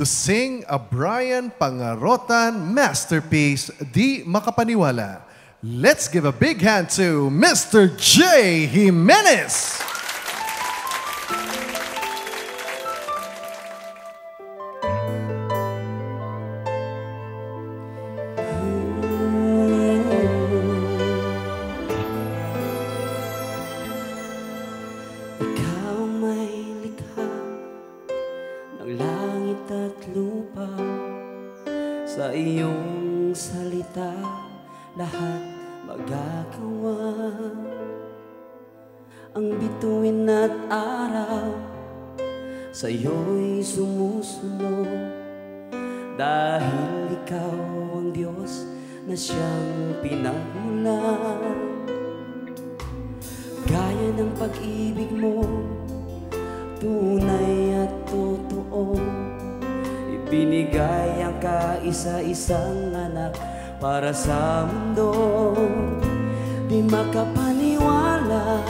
to sing a Brian Pangarotan masterpiece, Di Makapaniwala. Let's give a big hand to Mr. J. Jimenez. Lupa Sa iyong salita lahat magagawa. Ang bituin at araw sa iyo'y sumusunod. Dahil ikaw ang Diyos na siyang pinagmulan Gaya ng pag-ibig mo Tunay at totoo Ibinigay ang kaisa-isang anak Para sa mundo. Di makapaniwala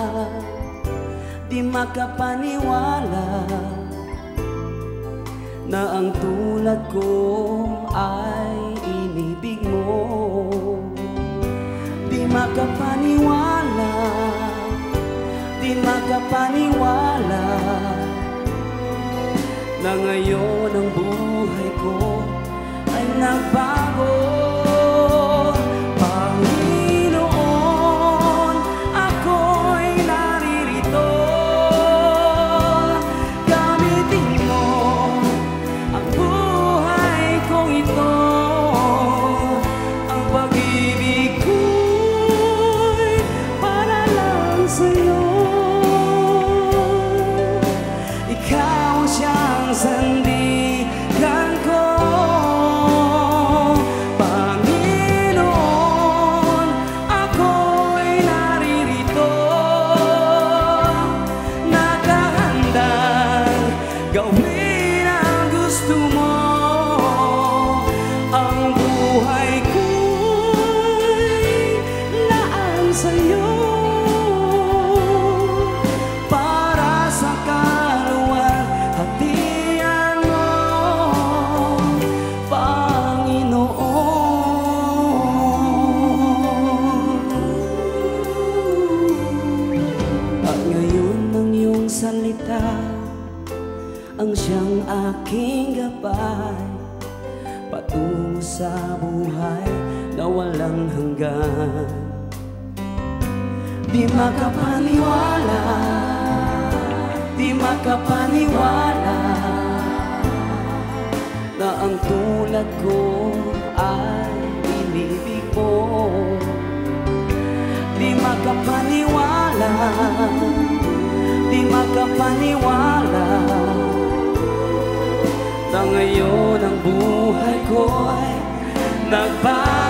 Di makapaniwala Na ang tulad ko ay inibig mo. Di makapaniwala Di makapaniwala Na ngayon ang buhay ko salita Ang siyang aking gabay Patungo sa buhay na walang hanggan. Di makapaniwala Di makapaniwala Na ang tulad ko Na ngayon ang